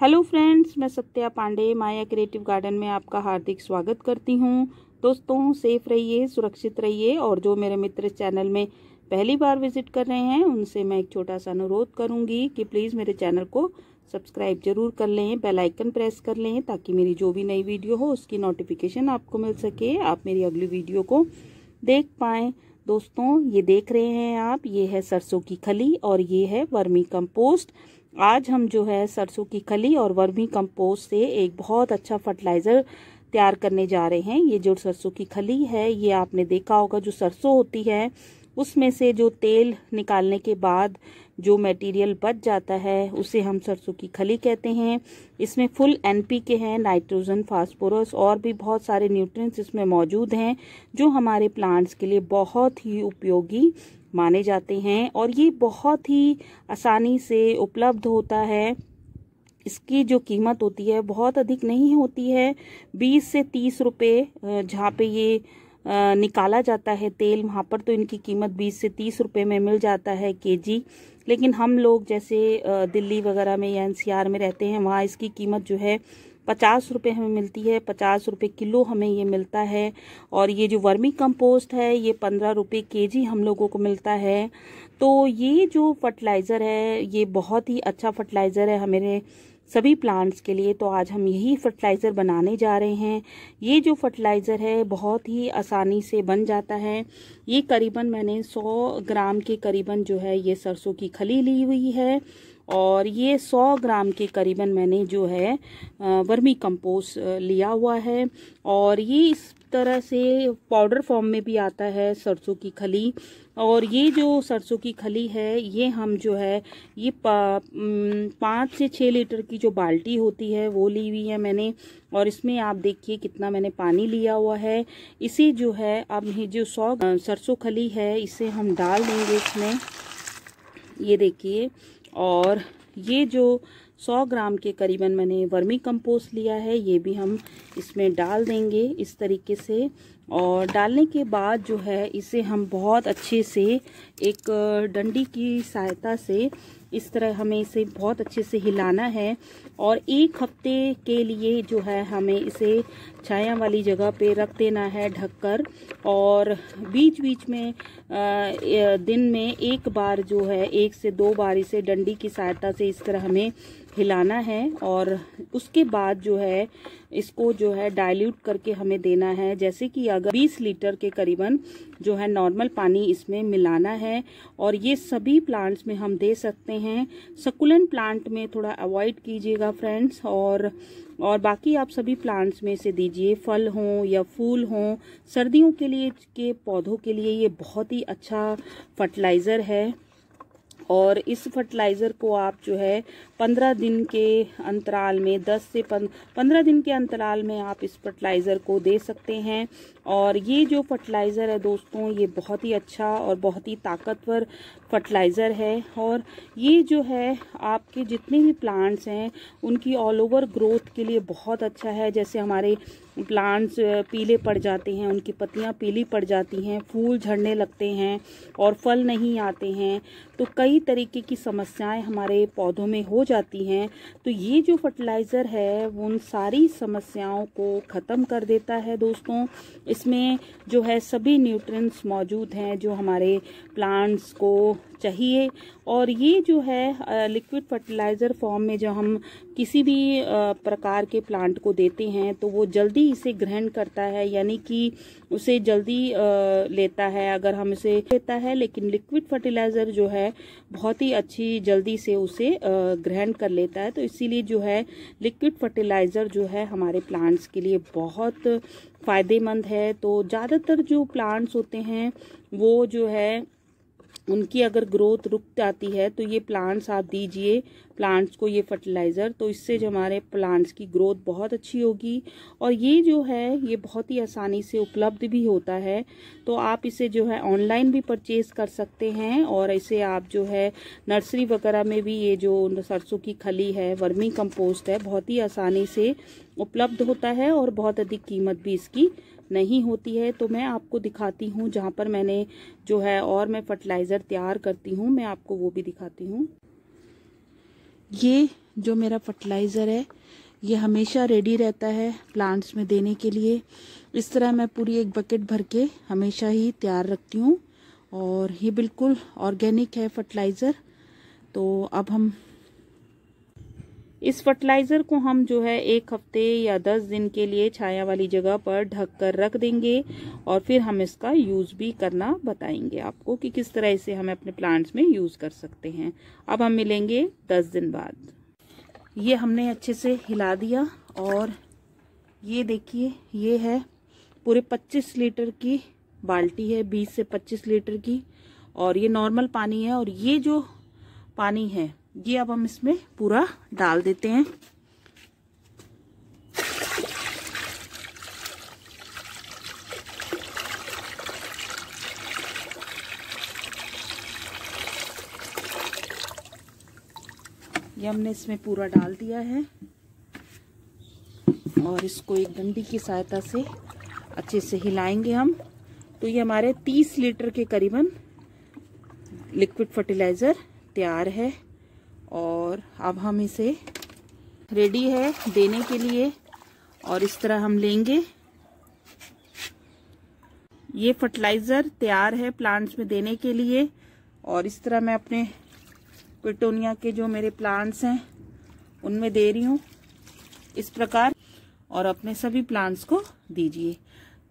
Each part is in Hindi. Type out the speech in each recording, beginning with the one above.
हेलो फ्रेंड्स, मैं सत्या पांडे, माया क्रिएटिव गार्डन में आपका हार्दिक स्वागत करती हूँ। दोस्तों सेफ़ रहिए, सुरक्षित रहिए, और जो मेरे मित्र चैनल में पहली बार विज़िट कर रहे हैं, उनसे मैं एक छोटा सा अनुरोध करूँगी कि प्लीज़ मेरे चैनल को सब्सक्राइब ज़रूर कर लें बेल आइकन प्रेस कर लें, ताकि मेरी जो भी नई वीडियो हो, उसकी नोटिफिकेशन आपको मिल सके। आप मेरी अगली वीडियो को देख पाएँ। दोस्तों, ये देख रहे हैं आप, ये है सरसों की खली और ये है वर्मी कंपोस्ट आज हम जो है सरसों की खली और वर्मी कंपोस्ट से एक बहुत अच्छा फर्टिलाइज़र तैयार करने जा रहे हैं। ये जो सरसों की खली है, ये आपने देखा होगा, जो सरसों होती है, उसमें से जो तेल निकालने के बाद जो मटेरियल बच जाता है, उसे हम सरसों की खली कहते हैं। इसमें फुल एनपीके हैं नाइट्रोजन फास्फोरस और भी बहुत सारे न्यूट्रिएंट्स इसमें मौजूद हैं, जो हमारे प्लांट्स के लिए बहुत ही उपयोगी माने जाते हैं और ये बहुत ही आसानी से उपलब्ध होता है। इसकी जो कीमत होती है, बहुत अधिक नहीं होती है। बीस से तीस रुपये जहाँ पे ये निकाला जाता है तेल, वहाँ पर तो इनकी कीमत बीस से तीस रुपये में मिल जाता है केजी। लेकिन हम लोग जैसे दिल्ली वगैरह में या एनसीआर में रहते हैं, वहाँ इसकी कीमत जो है पचास रुपये हमें मिलती है, पचास रुपये किलो हमें ये मिलता है। और ये जो वर्मी कंपोस्ट है, ये पंद्रह रुपये के जी हम लोगों को मिलता है। तो ये जो फर्टिलाइज़र है, ये बहुत ही अच्छा फर्टिलाइज़र है हमारे सभी प्लांट्स के लिए तो आज हम यही फर्टिलाइज़र बनाने जा रहे हैं। ये जो फर्टिलाइज़र है, बहुत ही आसानी से बन जाता है। ये करीबन मैंने 100 ग्राम के करीबन जो है, ये सरसों की खली ली हुई है और ये 100 ग्राम के करीबन मैंने जो है वर्मी कंपोस्ट लिया हुआ है और ये इस तरह से पाउडर फॉर्म में भी आता है सरसों की खली। और ये जो सरसों की खली है, ये हम जो है, ये पाँच से छः लीटर की जो बाल्टी होती है, वो ली हुई है मैंने। और इसमें आप देखिए कितना मैंने पानी लिया हुआ है। इसे जो है, अब ये जो सौ सरसों खली है, इसे हम डाल देंगे इसमें। ये देखिए, और ये जो 100 ग्राम के करीबन मैंने वर्मी कंपोस्ट लिया है, ये भी हम इसमें डाल देंगे इस तरीके से। और डालने के बाद जो है, इसे हम बहुत अच्छे से एक डंडी की सहायता से इस तरह हमें इसे बहुत अच्छे से हिलाना है और एक हफ़्ते के लिए जो है हमें इसे छाया वाली जगह पे रख देना है ढककर। और बीच बीच में दिन में एक बार जो है, एक से दो बार इसे डंडी की सहायता से इस तरह हमें हिलाना है। और उसके बाद जो है इसको जो है डाइल्यूट करके हमें देना है। जैसे कि अगर 20 लीटर के करीबन जो है नॉर्मल पानी इसमें मिलाना है और ये सभी प्लांट्स में हम दे सकते हैं। सकुलन प्लांट में थोड़ा अवॉइड कीजिएगा फ्रेंड्स और और बाकी आप सभी प्लांट्स में से दीजिए। फल हों या फूल हों, सर्दियों के लिए, के पौधों के लिए ये बहुत ही अच्छा फर्टिलाइज़र है। और इस फर्टिलाइज़र को आप जो है पंद्रह दिन के अंतराल में, दस से पंद्रह दिन के अंतराल में आप इस फर्टिलाइज़र को दे सकते हैं। और ये जो फर्टिलाइज़र है दोस्तों, ये बहुत ही अच्छा और बहुत ही ताकतवर फर्टिलाइज़र है। और ये जो है, आपके जितने भी प्लांट्स हैं, उनकी ऑल ओवर ग्रोथ के लिए बहुत अच्छा है। जैसे हमारे प्लांट्स पीले पड़ जाते हैं, उनकी पत्तियाँ पीली पड़ जाती हैं, फूल झड़ने लगते हैं और फल नहीं आते हैं। तो कई तरीके की समस्याएँ हमारे पौधों में हो जाती हैं। तो ये जो फर्टिलाइज़र है, वो उन सारी समस्याओं को ख़त्म कर देता है दोस्तों। इसमें जो है सभी न्यूट्रिएंट्स मौजूद हैं जो हमारे प्लांट्स को चाहिए। और ये जो है लिक्विड फर्टिलाइज़र फॉर्म में जो हम किसी भी प्रकार के प्लांट को देते हैं तो वो जल्दी इसे ग्रहण करता है, यानी कि उसे जल्दी लेता है। अगर हम इसे लेता है, लेकिन लिक्विड फर्टिलाइज़र जो है, बहुत ही अच्छी जल्दी से उसे ग्रहण कर लेता है। तो इसीलिए जो है लिक्विड फर्टिलाइज़र जो है हमारे प्लांट्स के लिए बहुत फ़ायदेमंद है। तो ज़्यादातर जो प्लांट्स होते हैं, वो जो है उनकी अगर ग्रोथ रुक जाती है तो ये प्लांट्स आप दीजिए प्लांट्स को ये फर्टिलाइज़र तो इससे जो हमारे प्लांट्स की ग्रोथ बहुत अच्छी होगी। और ये जो है, ये बहुत ही आसानी से उपलब्ध भी होता है। तो आप इसे जो है ऑनलाइन भी परचेज़ कर सकते हैं, और इसे आप जो है नर्सरी वगैरह में भी ये जो सरसों की खली है, वर्मी कंपोस्ट है, बहुत ही आसानी से उपलब्ध होता है, और बहुत अधिक कीमत भी इसकी नहीं होती है तो मैं आपको दिखाती हूँ जहाँ पर मैंने जो है और मैं फर्टिलाइज़र तैयार करती हूँ, मैं आपको वो भी दिखाती हूँ। ये जो मेरा फर्टिलाइज़र है, ये हमेशा रेडी रहता है प्लांट्स में देने के लिए। इस तरह मैं पूरी एक बकेट भर के हमेशा ही तैयार रखती हूँ और ये बिल्कुल ऑर्गेनिक है फर्टिलाइज़र तो अब हम इस फर्टिलाइज़र को हम जो है एक हफ़्ते या दस दिन के लिए छाया वाली जगह पर ढक कर रख देंगे और फिर हम इसका यूज़ भी करना बताएँगे आपको कि किस तरह इसे हम अपने प्लांट्स में यूज़ कर सकते हैं। अब हम मिलेंगे दस दिन बाद। ये हमने अच्छे से हिला दिया और ये देखिए, ये है पूरे 25 लीटर की बाल्टी है 20 से 25 लीटर की और ये नॉर्मल पानी है और ये जो पानी है ये अब हम इसमें पूरा डाल देते हैं। ये हमने इसमें पूरा डाल दिया है। और इसको एक डंडी की सहायता से अच्छे से हिलाएँगे हम। तो ये हमारे 30 लीटर के करीबन लिक्विड फर्टिलाइज़र तैयार है। और अब हम इसे रेडी है देने के लिए और इस तरह हम लेंगे। ये फर्टिलाइज़र तैयार है प्लांट्स में देने के लिए और इस तरह मैं अपने पिटोनिया के जो मेरे प्लांट्स हैं, उनमें दे रही हूँ। इस प्रकार और अपने सभी प्लांट्स को दीजिए।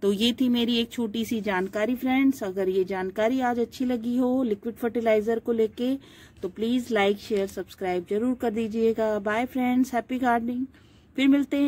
तो ये थी मेरी एक छोटी सी जानकारी फ्रेंड्स अगर ये जानकारी आज अच्छी लगी हो लिक्विड फर्टिलाइज़र को लेके तो प्लीज़ लाइक शेयर सब्सक्राइब ज़रूर कर दीजिएगा. बाय फ्रेंड्स हैप्पी गार्डनिंग फिर मिलते हैं।